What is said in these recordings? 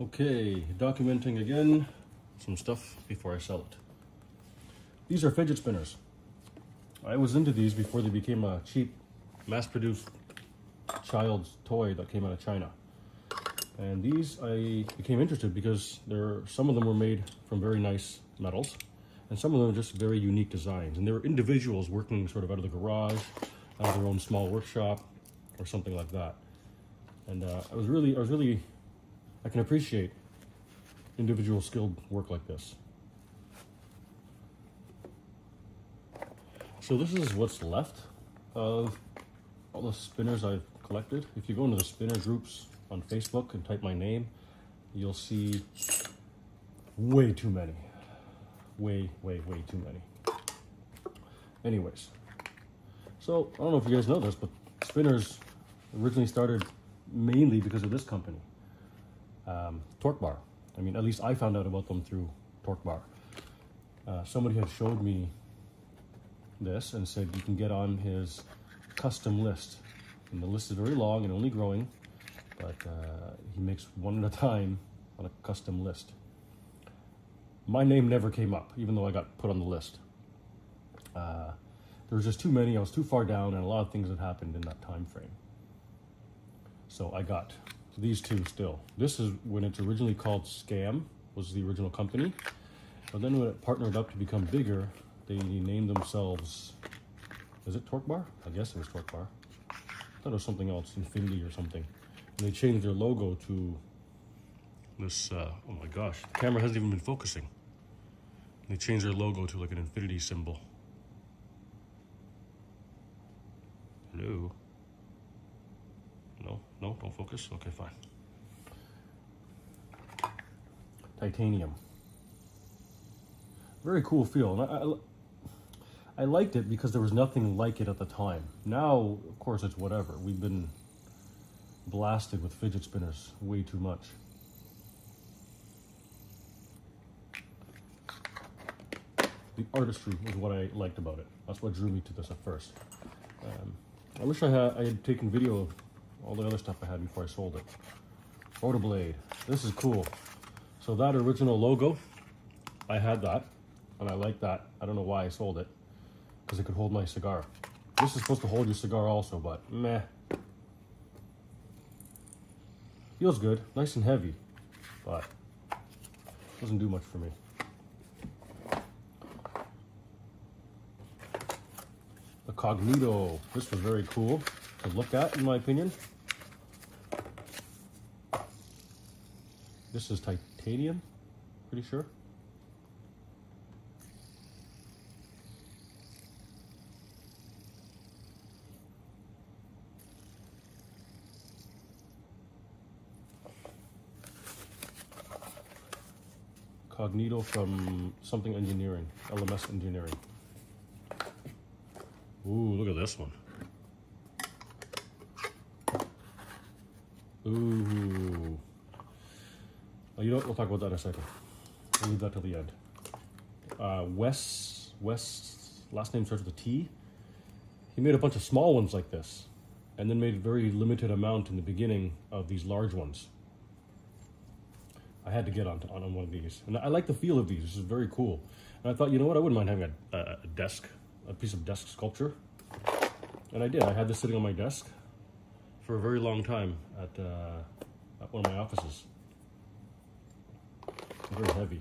Okay, documenting again some stuff before I sell it. These are fidget spinners. I was into these before they became a cheap, mass-produced child's toy that came out of China. And these I became interested because there some of them were made from very nice metals, and some of them are just very unique designs. And they were individuals working sort of out of the garage, out of their own small workshop, or something like that. And uh, I was really, I was really, I can appreciate individual skilled work like this. So this is what's left of all the spinners I've collected. If you go into the spinner groups on Facebook and type my name, you'll see way too many. Way, way, way too many. Anyways, so I don't know if you guys know this, but spinners originally started mainly because of this company, um, TorqBar. I mean, at least I found out about them through TorqBar. Uh, somebody had showed me this and said you can get on his custom list. And the list is very long and only growing, but uh, he makes one at a time on a custom list. My name never came up, even though I got put on the list. Uh, there was just too many, I was too far down, and a lot of things had happened in that time frame. So I got these two still. This is when it's originally called Scam, was the original company. But then when it partnered up to become bigger, they named themselves, is it TorqBar? I guess it was TorqBar. I thought it was something else, Infinity or something. And they changed their logo to this, uh, oh my gosh, the camera hasn't even been focusing. And they changed their logo to like an infinity symbol. Hello? No, don't focus? Okay, fine. Titanium. Very cool feel. And I, I, I liked it because there was nothing like it at the time. Now, of course, it's whatever. We've been blasted with fidget spinners way too much. The artistry was what I liked about it. That's what drew me to this at first. Um, I wish I had, I had taken video of all the other stuff I had before I sold it. Photoblade. This is cool. So that original logo, I had that, and I like that. I don't know why I sold it, because it could hold my cigar. This is supposed to hold your cigar also, but meh. Feels good, nice and heavy, but doesn't do much for me. The Cognito. This was very cool to look at, in my opinion. This is titanium, pretty sure. Cognito from something engineering, LMS engineering. Ooh, look at this one. Ooh. Oh, you know? We'll talk about that in a second. We'll leave that till the end. Uh, Wes, Wes, last name starts with a T. He made a bunch of small ones like this, and then made a very limited amount in the beginning of these large ones. I had to get on, on one of these. And I like the feel of these. This is very cool. And I thought, you know what? I wouldn't mind having a, a, desk, a piece of desk sculpture. And I did. I had this sitting on my desk for a very long time at, uh, at one of my offices. Very heavy.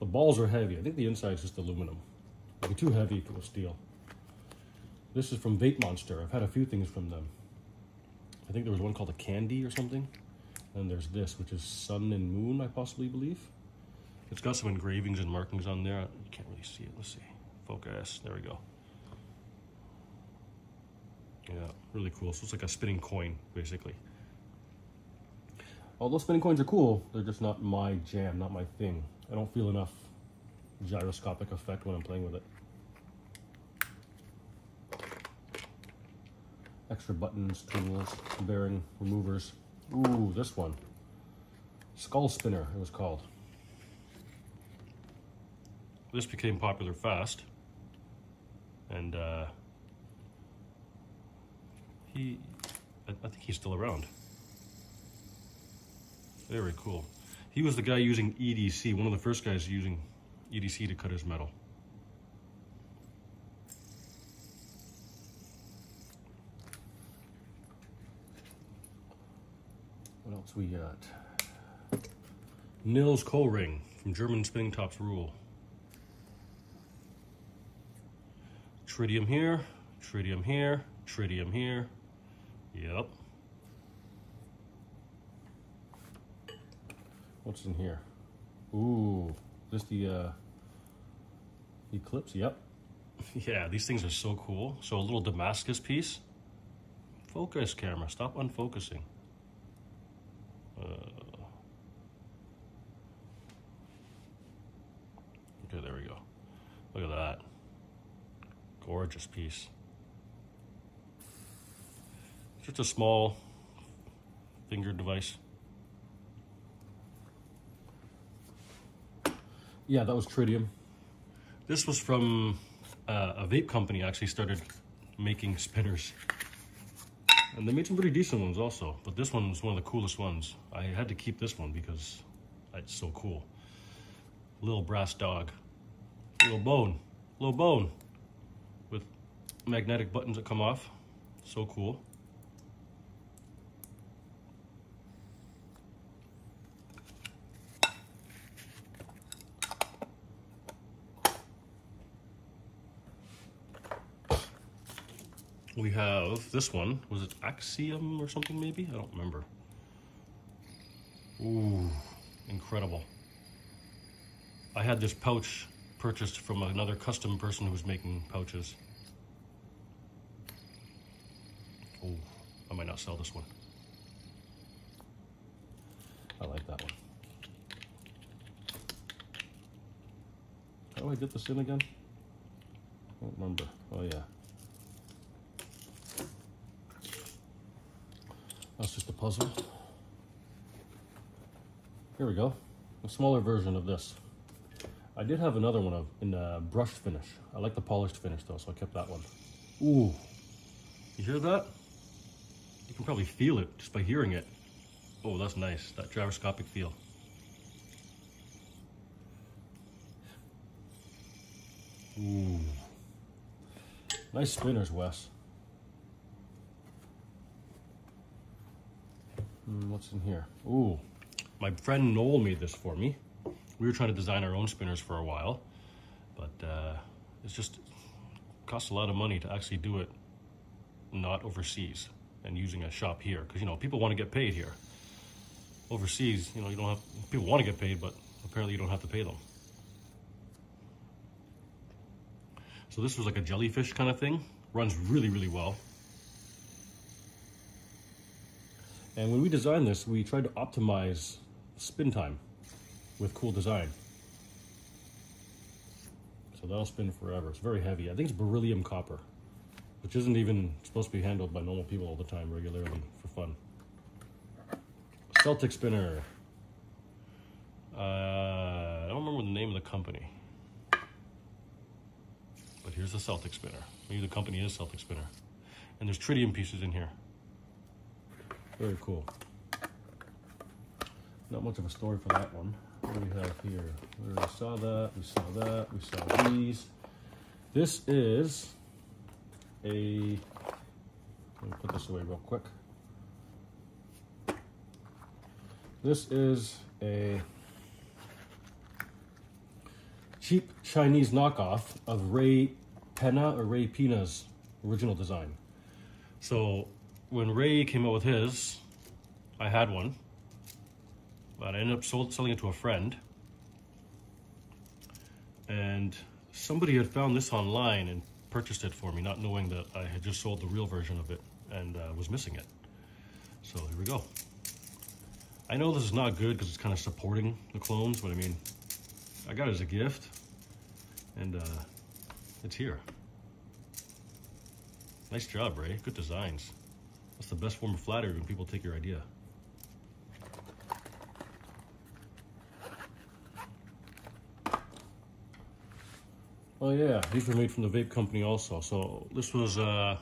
The balls are heavy. I think the inside is just aluminum. It'd be too heavy if it was steel. This is from Vape Monster. I've had a few things from them. I think there was one called a Candy or something. And there's this, which is Sun and Moon, I possibly believe. It's got some engravings and markings on there. You can't really see it. Let's see. Focus. There we go. Yeah, really cool. So it's like a spinning coin, basically. Although spinning coins are cool, they're just not my jam, not my thing. I don't feel enough gyroscopic effect when I'm playing with it. Extra buttons, tools, bearing removers. Ooh, this one. Skull Spinner, it was called. This became popular fast. And uh, he, I, I think he's still around. Very cool. He was the guy using EDC, one of the first guys using EDC to cut his metal. What else we got? Nils Kohlring from German Spinning Tops Rule. Tritium here, tritium here, tritium here. Yep. What's in here? Ooh, this the uh, Eclipse? Yep. yeah, these things are so cool. So a little Damascus piece. Focus camera, stop unfocusing. Uh, okay, there we go. Look at that. Gorgeous piece. Just a small finger device. Yeah, that was tritium. This was from uh, a vape company actually started making spinners. And they made some pretty decent ones also, but this one was one of the coolest ones. I had to keep this one because it's so cool. Little brass dog, little bone, little bone with magnetic buttons that come off. So cool. We have this one. Was it Axiom or something maybe? I don't remember. Ooh, incredible. I had this pouch purchased from another custom person who was making pouches. Oh, I might not sell this one. I like that one. How do I get this in again? I don't remember. Oh yeah. That's just a puzzle. Here we go. A smaller version of this. I did have another one of in uh, brushed finish. I like the polished finish though, so I kept that one. Ooh, you hear that? You can probably feel it just by hearing it. Oh, that's nice, that gyroscopic feel. Ooh. Nice spinners, Wes. What's in here? Ooh, my friend Noel made this for me. We were trying to design our own spinners for a while, but uh, it's just costs a lot of money to actually do it not overseas and using a shop here because you know people want to get paid here. Overseas, you know, you don't have people want to get paid, but apparently you don't have to pay them. So this was like a jellyfish kind of thing. Runs really, really well. And when we designed this, we tried to optimize spin time with cool design. So that'll spin forever. It's very heavy. I think it's beryllium copper, which isn't even supposed to be handled by normal people all the time regularly for fun. Celtic spinner. Uh, I don't remember the name of the company. But here's the Celtic spinner. Maybe the company is Celtic spinner. And there's tritium pieces in here. Very cool. Not much of a story for that one. What do we have here? We saw that, we saw that, we saw these. This is a, let me put this away real quick. This is a cheap Chinese knockoff of Ray Penna or Ray Pina's original design. So when Ray came out with his, I had one, but I ended up sold, selling it to a friend. And somebody had found this online and purchased it for me, not knowing that I had just sold the real version of it and uh, was missing it. So here we go. I know this is not good because it's kind of supporting the clones, but I mean, I got it as a gift and uh, it's here. Nice job, Ray. Good designs. That's the best form of flattery when people take your idea. Oh yeah, these were made from the vape company also. So this was uh,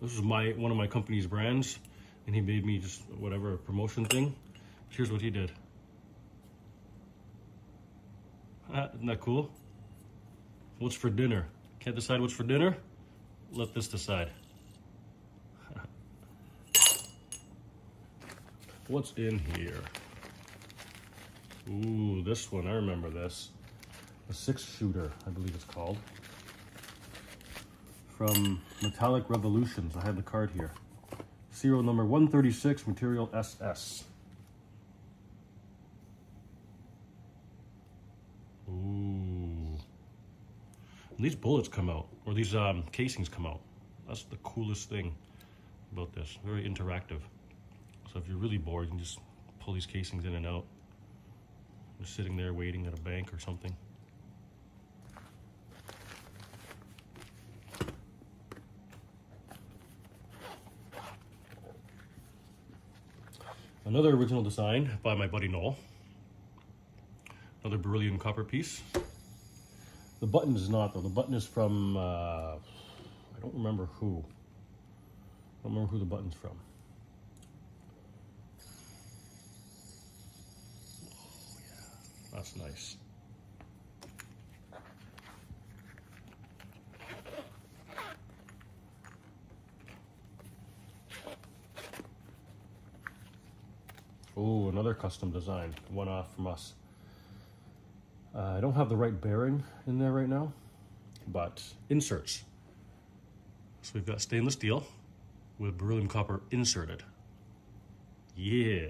this was my one of my company's brands, and he made me just whatever promotion thing. Here's what he did. Isn't that cool? What's for dinner? Can't decide what's for dinner? Let this decide. What's in here? Ooh, this one, I remember this. A six shooter, I believe it's called. From Metallic Revolutions. I have the card here. Serial number 136, material SS. Ooh. These bullets come out, or these um, casings come out. That's the coolest thing about this. Very interactive. So if you're really bored, you can just pull these casings in and out. You're sitting there waiting at a bank or something. Another original design by my buddy Noel. Another beryllium copper piece. The button is not though. The button is from, uh, I don't remember who. I don't remember who the button's from. Oh yeah, that's nice. Oh, another custom design, one off from us. Uh, I don't have the right bearing in there right now, but inserts. So we've got stainless steel with beryllium copper inserted. Yeah.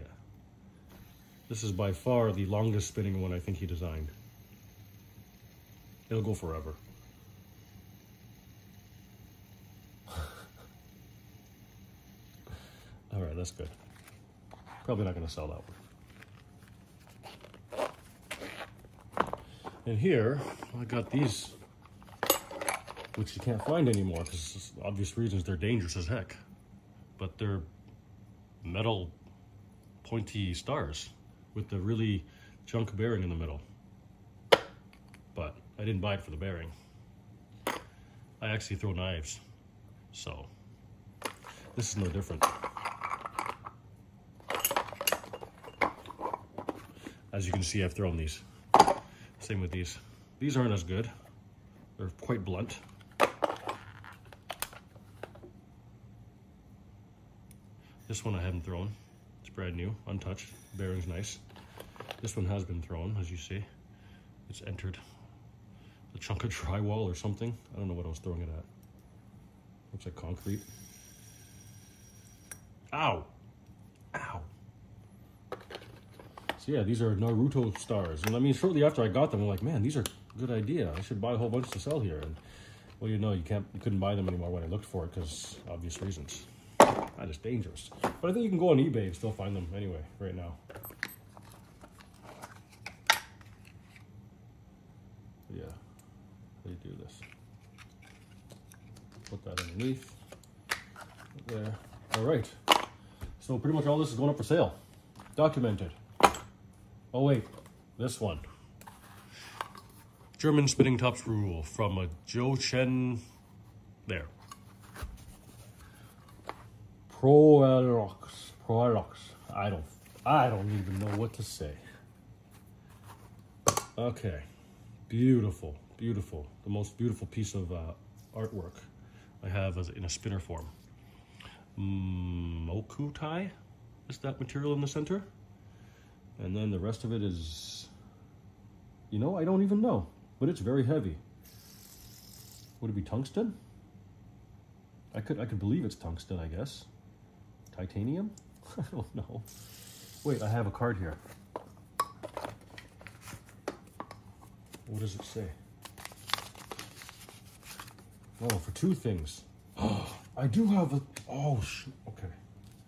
This is by far the longest spinning one I think he designed. It'll go forever. All right, that's good. Probably not going to sell that one. And here, I got these, which you can't find anymore because obvious reasons they're dangerous as heck. But they're metal pointy stars with the really chunk bearing in the middle. But I didn't buy it for the bearing. I actually throw knives, so this is no different. As you can see, I've thrown these. Same with these. These aren't as good. They're quite blunt. This one I haven't thrown. Brand new, untouched. Bearing's nice. This one has been thrown, as you see. It's entered a chunk of drywall or something. I don't know what I was throwing it at. Looks like concrete. Ow! Ow! So yeah, these are Naruto stars. And I mean, shortly after I got them, I'm like, man, these are a good idea. I should buy a whole bunch to sell here. And well, you know, you can't, you couldn't buy them anymore when I looked for it because obvious reasons. Is dangerous. But I think you can go on eBay and still find them anyway, right now. yeah, you do this? Put that underneath. There. All right. So pretty much all this is going up for sale. Documented. Oh wait, this one. German spinning tops rule from a Joe Chen. There. Proelox. Proelox. I don't. I don't even know what to say. Okay, beautiful, beautiful. The most beautiful piece of uh, artwork I have as in a spinner form. Mokutai is that material in the center. And then the rest of it is, you know, I don't even know, but it's very heavy. Would it be tungsten? I could, I could believe it's tungsten, I guess. Titanium? I don't know. Wait, I have a card here. What does it say? Oh, for two things. Oh, I do have a, oh, shoot, okay.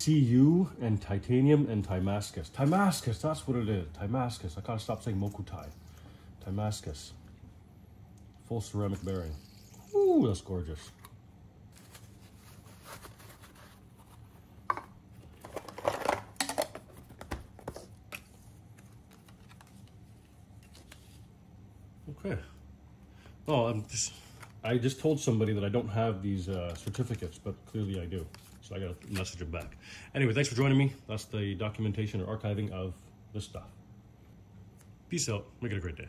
CU and titanium and Timascus. Timascus, that's what it is. Timascus. I gotta stop saying Mokutai. Timascus. Full ceramic bearing. Ooh, that's gorgeous. Okay. Oh, I'm just, I just told somebody that I don't have these uh, certificates, but clearly I do. So I got to message him back. Anyway, thanks for joining me. That's the documentation or archiving of this stuff. Peace out. Make it a great day.